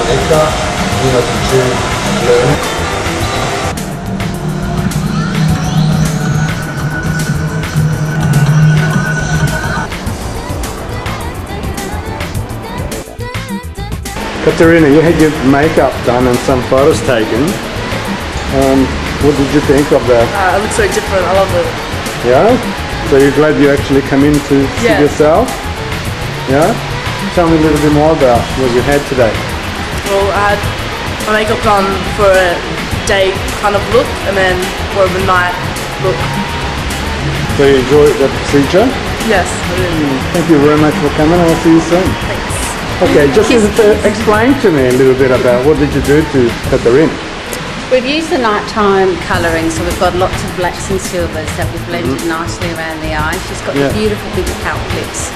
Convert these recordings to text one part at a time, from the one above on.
makeup, you know, to learn. Katerina, you had your makeup done and some photos taken. Um, what did you think of that? Uh, it looks so different. I love it. Yeah? So you're glad you actually come in to see Yeah. yourself? Yeah? Tell me a little bit more about what you had today. I had my makeup done for a day kind of look and then more of a night look. So you enjoyed the procedure? Yes, I. Thank you very much for coming. I'll see you soon. Thanks. Okay, just explain to me a little bit about what did you do to Katerina? We've used the nighttime colouring, so we've got lots of blacks and silvers that we've blended nicely around the eye. She's got Mm-hmm. Yeah. the beautiful big pout lips,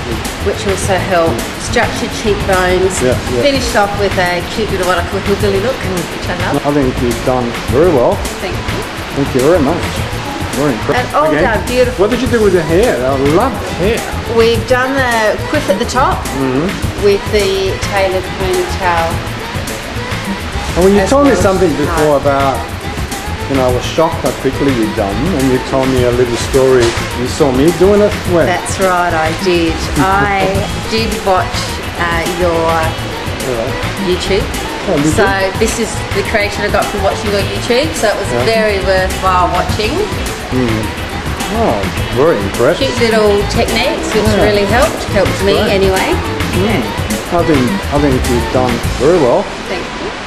which also help structure cheekbones. Yeah, yeah. Finished off with a cute little what I call hillbilly look, which I love. I think you've done very well. Thank you. Thank you very much. Very impressive. And all done beautiful. What did you do with the hair? I love the hair. We've done the quiff at the top Mm-hmm. with the tailored ponytail. And when you As told me something before about, you know, I was shocked how quickly you done, and you told me a little story. You saw me doing it when? That's right, I did. I did watch uh, your Yeah. YouTube. Oh, so you? this is the creation I got from watching your YouTube. So it was Yeah. very worthwhile watching. Oh, very impressive. Cute little techniques, which Yeah. really helped. Helped me anyway. I think I think you've done very well. Thank.